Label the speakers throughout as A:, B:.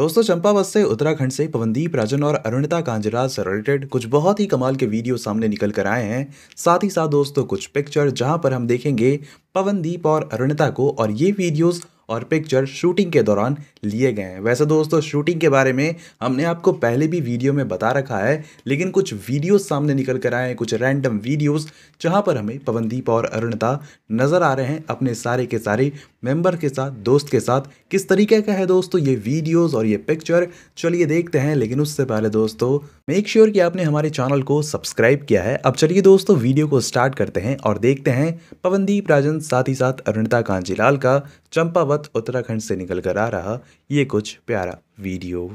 A: दोस्तों चंपावत से उत्तराखंड से पवनदीप, राजन और अरुणिता कांजराज से रिलेटेड कुछ बहुत ही कमाल के वीडियो सामने निकल कर आए हैं। साथ ही साथ दोस्तों, कुछ पिक्चर जहाँ पर हम देखेंगे पवनदीप और अरुणिता को और ये वीडियोस और पिक्चर शूटिंग के दौरान लिए गए हैं। वैसे दोस्तों शूटिंग के बारे में हमने आपको पहले भी वीडियो में बता रखा है, लेकिन कुछ वीडियोस सामने निकल कर आए हैं, कुछ रैंडम वीडियोस जहाँ पर हमें पवनदीप और अरुणता नज़र आ रहे हैं अपने सारे के सारे मेंबर के साथ, दोस्त के साथ। किस तरीके का है दोस्तों ये वीडियोस और ये पिक्चर? चलिए देखते हैं, लेकिन उससे पहले दोस्तों मेक श्योर sure कि आपने हमारे चैनल को सब्सक्राइब किया है। अब चलिए दोस्तों, वीडियो को स्टार्ट करते हैं और देखते हैं पवनदीप राजन, साथ ही साथ अरुणता कांजीलाल का चंपावत, उत्तराखंड से निकल कर आ रहा ये कुछ प्यारा वीडियो।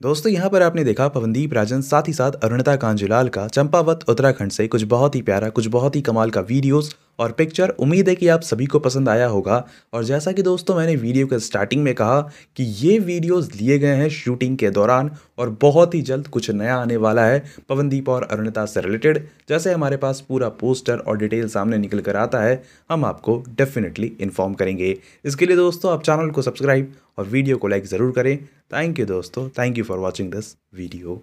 A: दोस्तों, यहाँ पर आपने देखा पवनदीप राजन, साथ ही साथ अरुणता कांजुलाल का, चंपावत, उत्तराखंड से कुछ बहुत ही प्यारा, कुछ बहुत ही कमाल का वीडियोस और पिक्चर उम्मीद है कि आप सभी को पसंद आया होगा। और जैसा कि दोस्तों मैंने वीडियो के स्टार्टिंग में कहा कि ये वीडियोस लिए गए हैं शूटिंग के दौरान और बहुत ही जल्द कुछ नया आने वाला है। पवनदीप और अरुणिता से रिलेटेड जैसे हमारे पास पूरा पोस्टर और डिटेल सामने निकल कर आता है, हम आपको डेफिनेटली इन्फॉर्म करेंगे। इसके लिए दोस्तों आप चैनल को सब्सक्राइब और वीडियो को लाइक ज़रूर करें। थैंक यू दोस्तों thank you for watching this video